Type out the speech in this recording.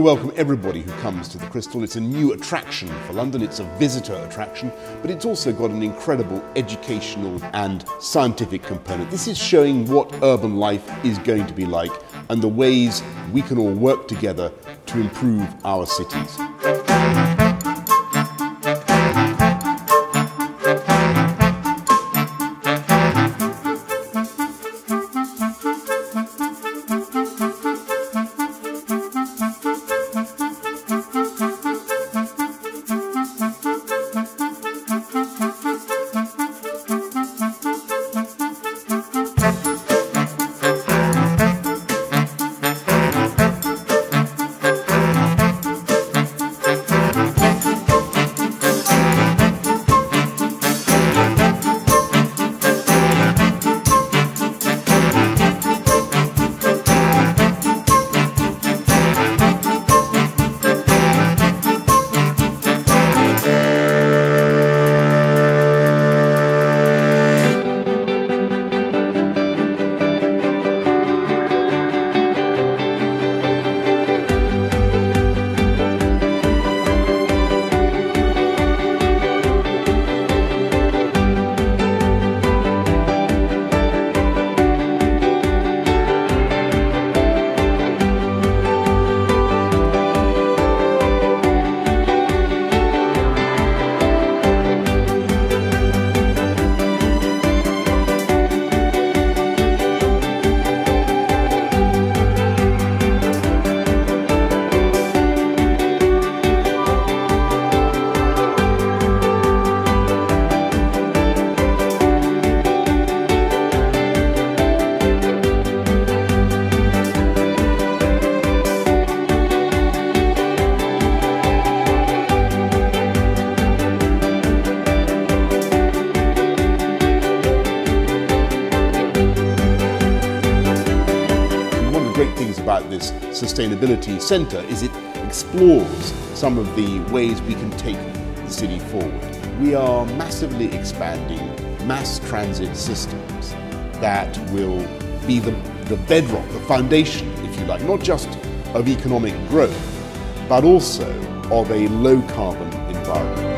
welcome everybody who comes to the Crystal. It's a new attraction for London. It's a visitor attraction, but it's also got an incredible educational and scientific component. This is showing what urban life is going to be like and the ways we can all work together to improve our cities. Great things about this sustainability centre is it explores some of the ways we can take the city forward. We are massively expanding mass transit systems that will be the, the bedrock, the foundation, if you like, not just of economic growth, but also of a low carbon environment.